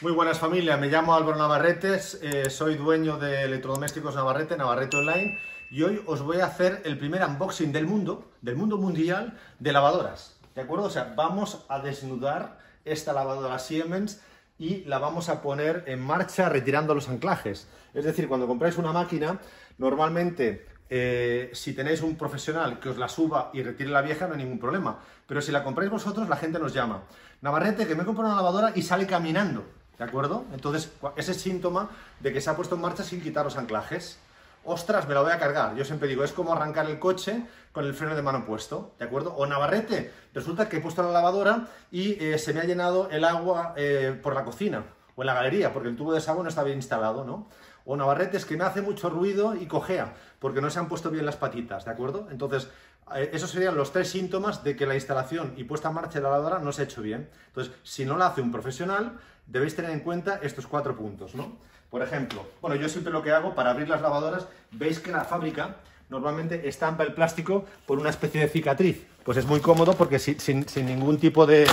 Muy buenas familia, me llamo Álvaro Navarretes, eh, soy dueño de Electrodomésticos Navarrete, Navarrete Online, y hoy os voy a hacer el primer unboxing del mundo, del mundo mundial, de lavadoras, ¿de acuerdo? O sea, vamos a desnudar esta lavadora Siemens y la vamos a poner en marcha retirando los anclajes. Es decir, cuando compráis una máquina, normalmente eh, si tenéis un profesional que os la suba y retire la vieja, no hay ningún problema. Pero si la compráis vosotros, la gente nos llama. Navarrete, que me compro una lavadora y sale caminando. ¿De acuerdo? Entonces, ese es síntoma de que se ha puesto en marcha sin quitar los anclajes. Ostras, me la voy a cargar. Yo siempre digo, es como arrancar el coche con el freno de mano puesto, ¿de acuerdo? O Navarrete, resulta que he puesto la lavadora y eh, se me ha llenado el agua eh, por la cocina o en la galería, porque el tubo de desagüe no está bien instalado, ¿no? O Navarrete es que me hace mucho ruido y cojea, porque no se han puesto bien las patitas, ¿de acuerdo? Entonces, eh, esos serían los tres síntomas de que la instalación y puesta en marcha de la lavadora no se ha hecho bien. Entonces, si no la hace un profesional, debéis tener en cuenta estos cuatro puntos, ¿no? Por ejemplo, bueno, yo siempre lo que hago para abrir las lavadoras, veis que la fábrica normalmente estampa el plástico por una especie de cicatriz. Pues es muy cómodo porque sin, ningún tipo de,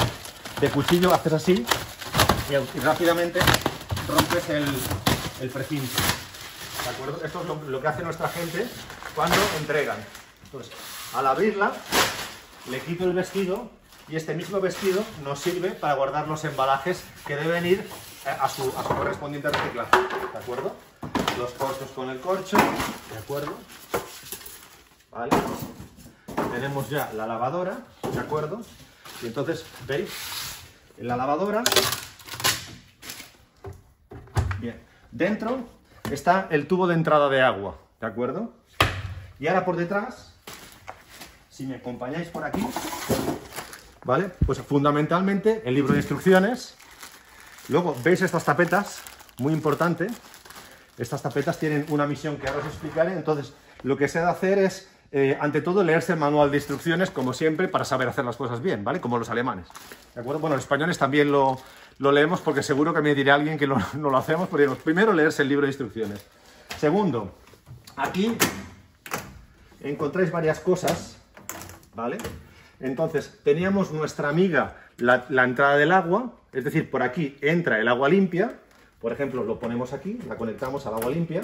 cuchillo haces así y, rápidamente rompes el, el precinto. ¿De acuerdo? Esto es lo, que hace nuestra gente cuando entregan. Entonces, al abrirla, le quito el vestido y este mismo vestido nos sirve para guardar los embalajes que deben ir eh, a su, correspondiente reciclaje, ¿de acuerdo? Los corchos con el corcho, ¿de acuerdo? Vale. Tenemos ya la lavadora, ¿de acuerdo? Y entonces, ¿veis? En la lavadora, bien, dentro está el tubo de entrada de agua, ¿de acuerdo? Y ahora por detrás, si me acompañáis por aquí, ¿vale? Pues fundamentalmente el libro de instrucciones. Luego, ¿veis estas tapetas? Muy importante. Estas tapetas tienen una misión que ahora os explicaré. Entonces, lo que se ha de hacer es, eh, ante todo, leerse el manual de instrucciones, como siempre, para saber hacer las cosas bien, ¿vale? Como los alemanes. ¿De acuerdo? Bueno, los españoles también lo, leemos porque seguro que me dirá alguien que no lo hacemos. Pero primero, leerse el libro de instrucciones. Segundo, aquí encontráis varias cosas, ¿vale? Entonces, teníamos nuestra amiga, la, entrada del agua, es decir, por aquí entra el agua limpia, por ejemplo, lo ponemos aquí, la conectamos al agua limpia,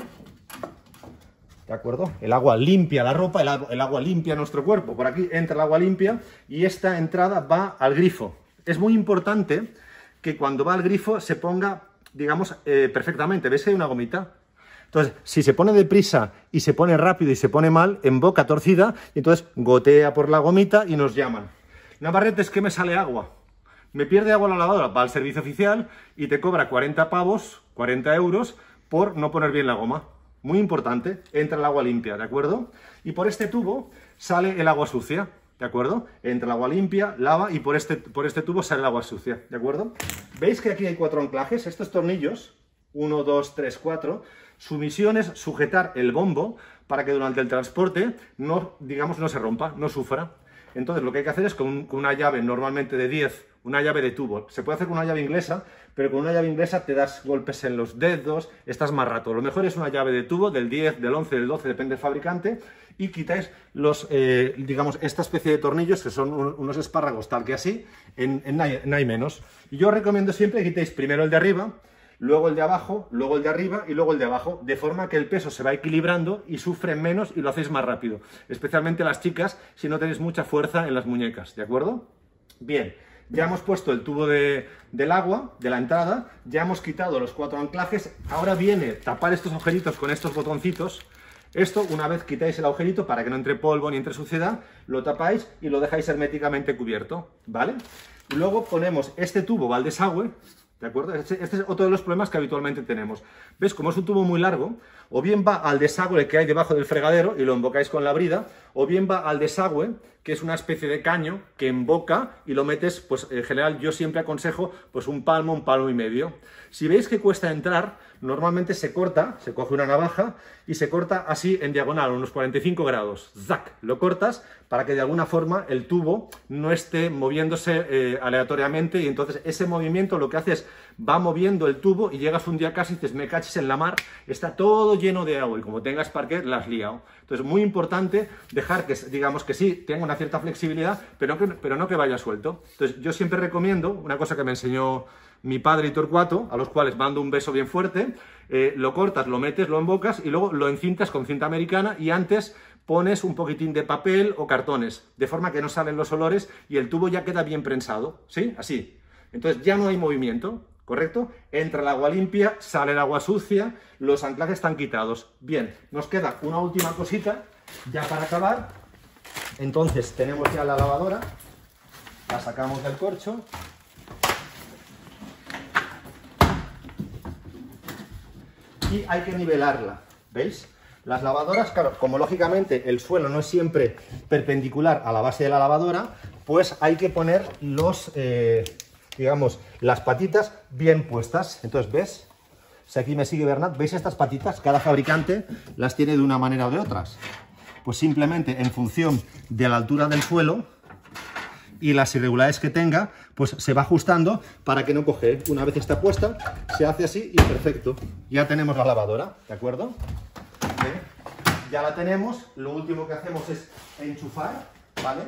¿de acuerdo? El agua limpia la ropa, el agua limpia nuestro cuerpo, por aquí entra el agua limpia y esta entrada va al grifo. Es muy importante que cuando va al grifo se ponga, digamos, eh, perfectamente. ¿Ves que hay una gomita? Entonces, si se pone deprisa y se pone rápido y se pone mal, en boca torcida, entonces gotea por la gomita y nos llaman. Navarrete, es que me sale agua. Me pierde agua la lavadora, va al servicio oficial y te cobra 40 pavos, 40 euros, por no poner bien la goma. Muy importante, entra el agua limpia, ¿de acuerdo? Y por este tubo sale el agua sucia, ¿de acuerdo? Entra el agua limpia, lava y por este, por este tubo sale el agua sucia, ¿de acuerdo? ¿Veis que aquí hay cuatro anclajes? Estos tornillos, 1, 2, 3, 4, su misión es sujetar el bombo para que durante el transporte no, digamos, no se rompa, no sufra. Entonces lo que hay que hacer es con, una llave normalmente de 10, una llave de tubo. Se puede hacer con una llave inglesa, pero con una llave inglesa te das golpes en los dedos, estás más rato. Lo mejor es una llave de tubo del 10, del 11, del 12, depende del fabricante, y quitáis los, eh, digamos, esta especie de tornillos que son unos espárragos tal que así, en, en, hay menos. Yo recomiendo siempre que quitéis primero el de arriba, luego el de abajo, luego el de arriba y luego el de abajo, de forma que el peso se va equilibrando y sufre menos y lo hacéis más rápido. Especialmente las chicas si no tenéis mucha fuerza en las muñecas, ¿de acuerdo? Bien, ya hemos puesto el tubo de, del agua, de la entrada, ya hemos quitado los cuatro anclajes, ahora viene tapar estos agujeritos con estos botoncitos, esto, una vez quitáis el agujerito para que no entre polvo ni entre suciedad, lo tapáis y lo dejáis herméticamente cubierto, ¿vale? Luego ponemos este tubo al desagüe, ¿De acuerdo? Este, este, es otro de los problemas que habitualmente tenemos. ¿Ves? Como es un tubo muy largo, o bien va al desagüe que hay debajo del fregadero y lo embocáis con la brida, o bien va al desagüe, que es una especie de caño que emboca y lo metes, pues en general yo siempre aconsejo pues un palmo, un palmo y medio. Si veis que cuesta entrar, normalmente se corta, se coge una navaja y se corta así en diagonal, unos 45 grados. ¡Zac! Lo cortas para que de alguna forma el tubo no esté moviéndose eh, aleatoriamente y entonces ese movimiento lo que hace es va moviendo el tubo y llegas un día casi y dices, me caches en la mar, está todo lleno de agua y como tengas parquet, la has liado. Entonces, muy importante dejar que, digamos que sí, tenga una cierta flexibilidad, pero, que, pero no que vaya suelto. Entonces, yo siempre recomiendo, una cosa que me enseñó mi padre y Torcuato, a los cuales mando un beso bien fuerte, eh, lo cortas, lo metes, lo embocas y luego lo encintas con cinta americana y antes pones un poquitín de papel o cartones, de forma que no salen los olores y el tubo ya queda bien prensado, ¿sí? Así. Entonces ya no hay movimiento, ¿correcto? Entra el agua limpia, sale el agua sucia, los anclajes están quitados. Bien, nos queda una última cosita, ya para acabar. Entonces tenemos ya la lavadora, la sacamos del corcho. Y hay que nivelarla, ¿veis? Las lavadoras, claro, como lógicamente el suelo no es siempre perpendicular a la base de la lavadora, pues hay que poner los, eh, digamos, las patitas bien puestas. Entonces, ¿ves? Si aquí me sigue Bernat, ¿veis estas patitas? Cada fabricante las tiene de una manera o de otras. Pues simplemente en función de la altura del suelo y las irregularidades que tenga, pues se va ajustando para que no coge. Una vez está puesta, se hace así y perfecto. Ya tenemos la lavadora, ¿de acuerdo? Ya la tenemos, lo último que hacemos es enchufar, ¿vale?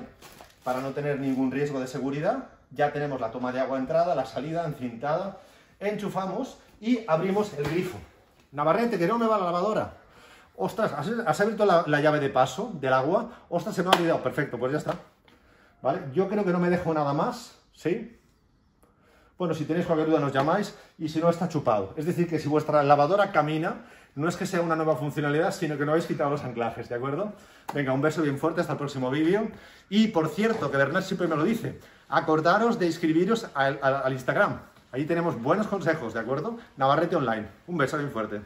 Para no tener ningún riesgo de seguridad. Ya tenemos la toma de agua entrada, la salida encintada. Enchufamos y abrimos el grifo. Navarrete, que no me va la lavadora. Ostras, ¿has, abierto la, la, llave de paso del agua? Ostras, se me ha olvidado. Perfecto, pues ya está. ¿Vale? Yo creo que no me dejo nada más, ¿sí? Bueno, si tenéis cualquier duda nos llamáis y si no está chupado. Es decir, que si vuestra lavadora camina, no es que sea una nueva funcionalidad, sino que no habéis quitado los anclajes, ¿de acuerdo? Venga, un beso bien fuerte, hasta el próximo vídeo. Y, por cierto, que Bernard siempre me lo dice, acordaros de inscribiros al, Instagram. Ahí tenemos buenos consejos, ¿de acuerdo? Navarrete Online. Un beso bien fuerte.